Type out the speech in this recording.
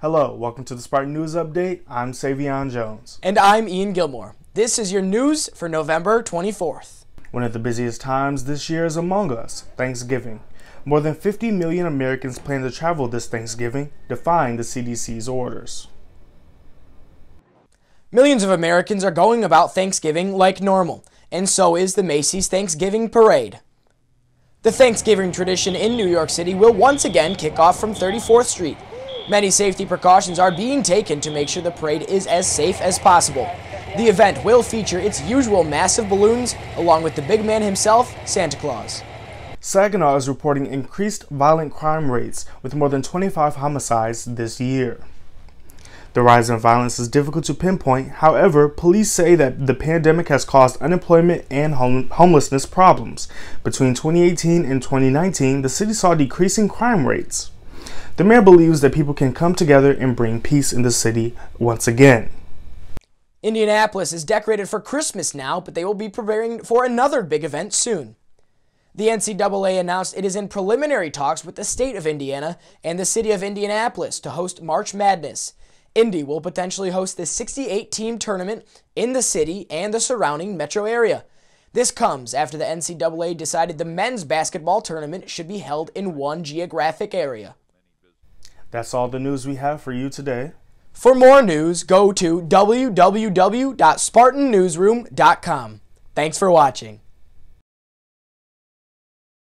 Hello, welcome to the Spartan News Update. I'm Savion Jones. And I'm Ian Gilmour. This is your news for November 24th. One of the busiest times this year is among us, Thanksgiving. More than 50 million Americans plan to travel this Thanksgiving, defying the CDC's orders. Millions of Americans are going about Thanksgiving like normal, and so is the Macy's Thanksgiving Parade. The Thanksgiving tradition in New York City will once again kick off from 34th Street Many safety precautions are being taken to make sure the parade is as safe as possible. The event will feature its usual massive balloons, along with the big man himself, Santa Claus. Saginaw is reporting increased violent crime rates with more than 25 homicides this year. The rise in violence is difficult to pinpoint. However, police say that the pandemic has caused unemployment and home homelessness problems. Between 2018 and 2019, the city saw decreasing crime rates. The mayor believes that people can come together and bring peace in the city once again. Indianapolis is decorated for Christmas now, but they will be preparing for another big event soon. The NCAA announced it is in preliminary talks with the state of Indiana and the city of Indianapolis to host March Madness. Indy will potentially host the 68 team tournament in the city and the surrounding metro area. This comes after the NCAA decided the men's basketball tournament should be held in one geographic area. That's all the news we have for you today. For more news, go to www.spartannewsroom.com. Thanks for watching.